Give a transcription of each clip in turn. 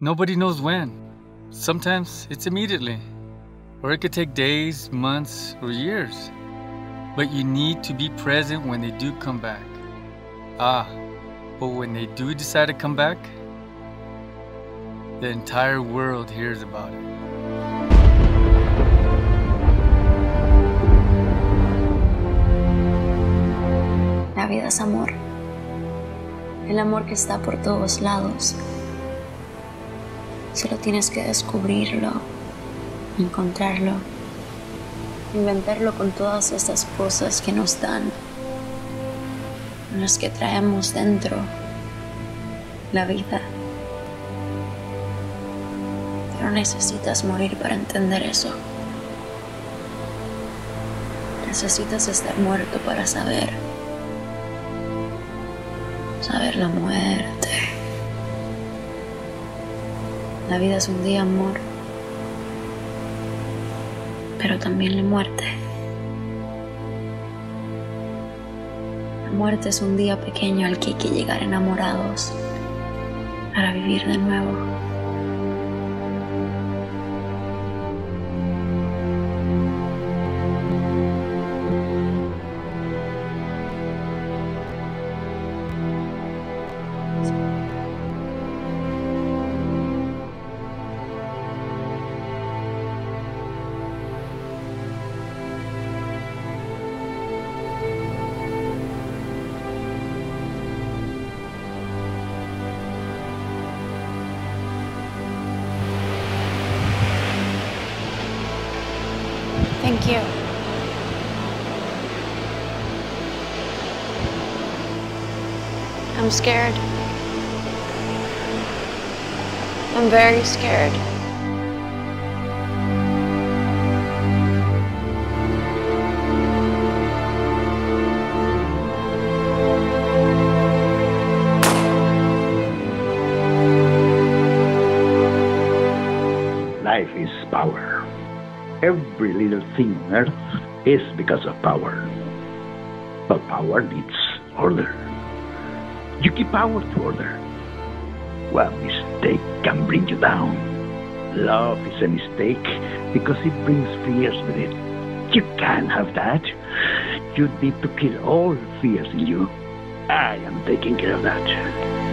Nobody knows when. Sometimes it's immediately, or it could take days, months, or years. But you need to be present when they do come back. Ah, but when they do decide to come back, the entire world hears about it. La vida es amor. El amor que está por todos lados. Solo tienes que descubrirlo, encontrarlo, inventarlo con todas estas cosas que nos dan, las que traemos dentro, la vida. Pero necesitas morir para entender eso. Necesitas estar muerto para saber. Saber la muerte. La vida es un día amor, pero también la muerte. La muerte es un día pequeño al que hay que llegar enamorados para vivir de nuevo. You. I'm scared. I'm very scared. Every little thing on earth is because of power. But power needs order. You give power to order. One mistake can bring you down. Love is a mistake because it brings fears with it. You can't have that. You'd need to kill all fears in you. I am taking care of that.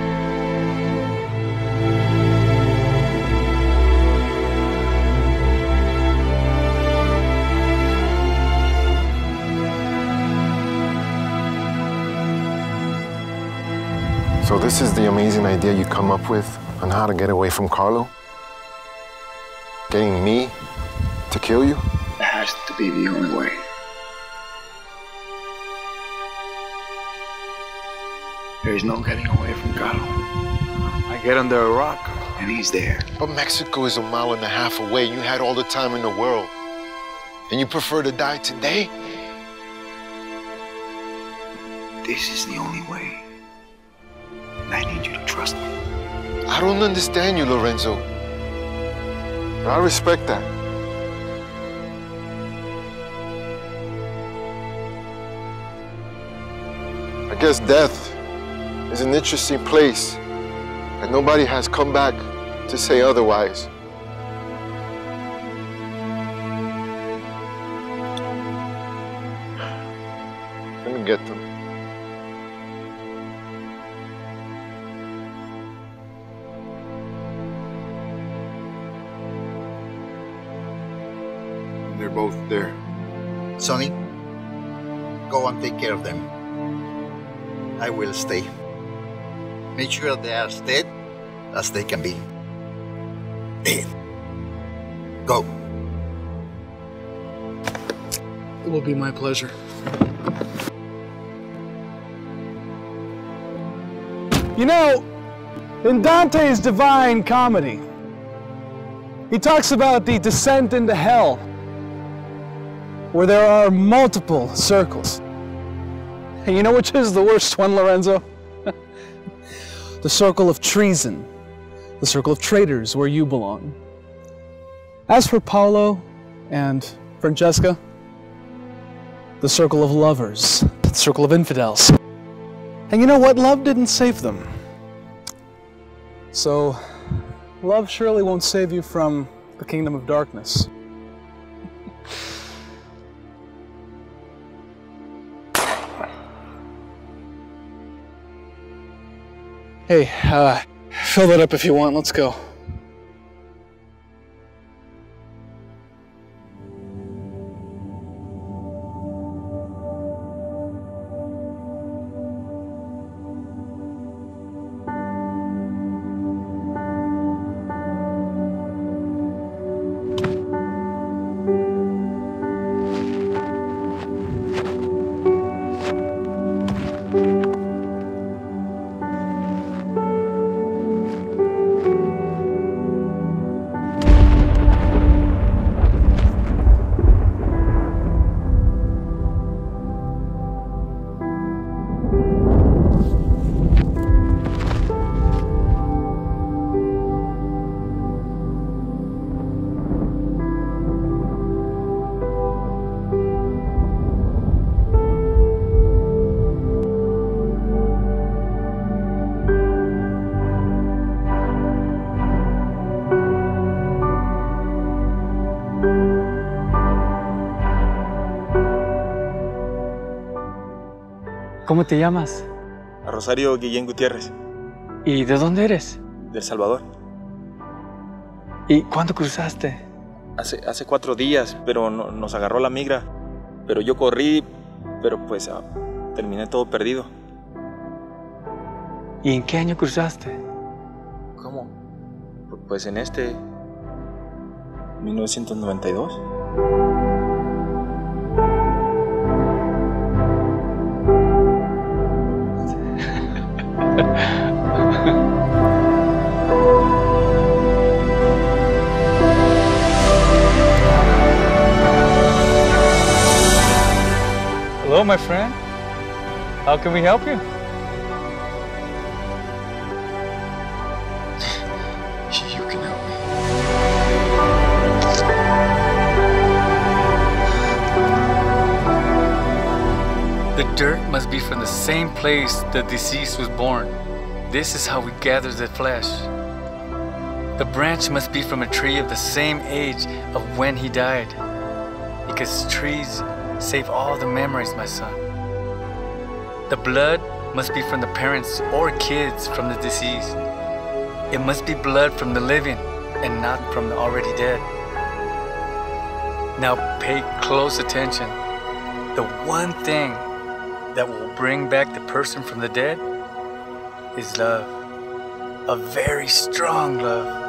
So this is the amazing idea you come up with on how to get away from Carlo? Getting me to kill you? It has to be the only way. There's no getting away from Carlo. I get under a rock, and he's there. But Mexico is a mile and a half away. You had all the time in the world. And you prefer to die today? This is the only way. I need you to trust me. I don't understand you, Lorenzo. But I respect that. I guess death is an interesting place, and nobody has come back to say otherwise. Let me get them. They're both there. Sonny, go and take care of them. I will stay. Make sure they are as dead as they can be. Dead. Go. It will be my pleasure. You know, in Dante's Divine Comedy, he talks about the descent into hell, where there are multiple circles. And you know which is the worst one, Lorenzo? the circle of treason, the circle of traitors, where you belong. As for Paolo and Francesca, the circle of lovers, the circle of infidels. And you know what? Love didn't save them. So, love surely won't save you from the kingdom of darkness. Hey, uh, fill that up if you want. Let's go. ¿Cómo te llamas? A Rosario Guillén Gutiérrez, ¿Y de dónde eres? del Salvador. ¿Y cuándo cruzaste? Hace, hace cuatro días, pero no- nos agarró la migra. Pero yo corrí, pero pues ah, terminé todo perdido. ¿Y en qué año cruzaste? ¿Cómo? Pu- Pues en este... 1992. Hello, my friend. How can we help you? You can help me. The dirt must be from the same place the deceased was born. This is how we gather the flesh. The branch must be from a tree of the same age of when he died. Because trees save all the memories, my son. The blood must be from the parents or kids from the deceased. It must be blood from the living and not from the already dead. Now pay close attention. The one thing that will bring back the person from the dead is love. A very strong love.